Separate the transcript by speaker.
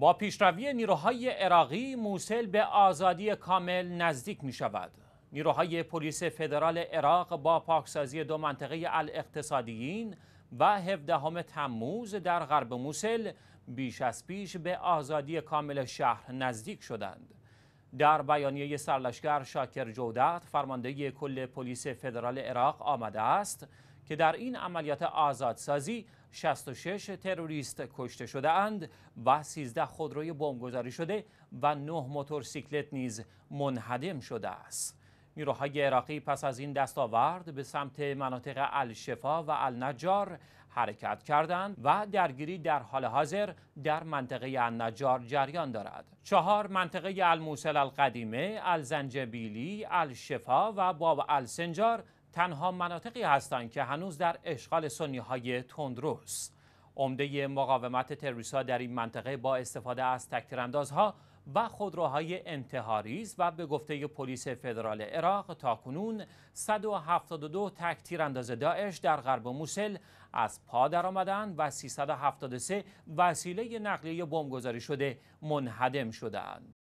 Speaker 1: با پیشروی نیروهای عراقی موسل به آزادی کامل نزدیک می شود. نیروهای پلیس فدرال عراق با پاکسازی دو منطقه الاقتصادیین و 17 تموز در غرب موسل بیش از پیش به آزادی کامل شهر نزدیک شدند. در بیانیه سرلشکر شاکر جودت فرمانده کل پلیس فدرال عراق آمده است که در این عملیات آزادسازی 66 تروریست کشته شده اند و 13 خودروی بمبگذاری شده و 9 موتورسیکلت نیز منهدم شده است. نیروهای عراقی پس از این دستاورد به سمت مناطق الشفا و النجار حرکت کردند و درگیری در حال حاضر در منطقه النجار جریان دارد. چهار منطقه الموسل القدیمه، الزنجبیلی، الشفا و باب السنجار تنها مناطقی هستند که هنوز در اشغال سنی های تندروس عمده مقاومت تروریستها در این منطقه با استفاده از تکتیراندازها و خودروهای انتحاری است و به گفته پلیس فدرال عراق تاکنون 172 تکتیرانداز داعش در غرب موسل از پا درآمدند و 373 وسیله نقلیه بمبگذاری شده منهدم شدند.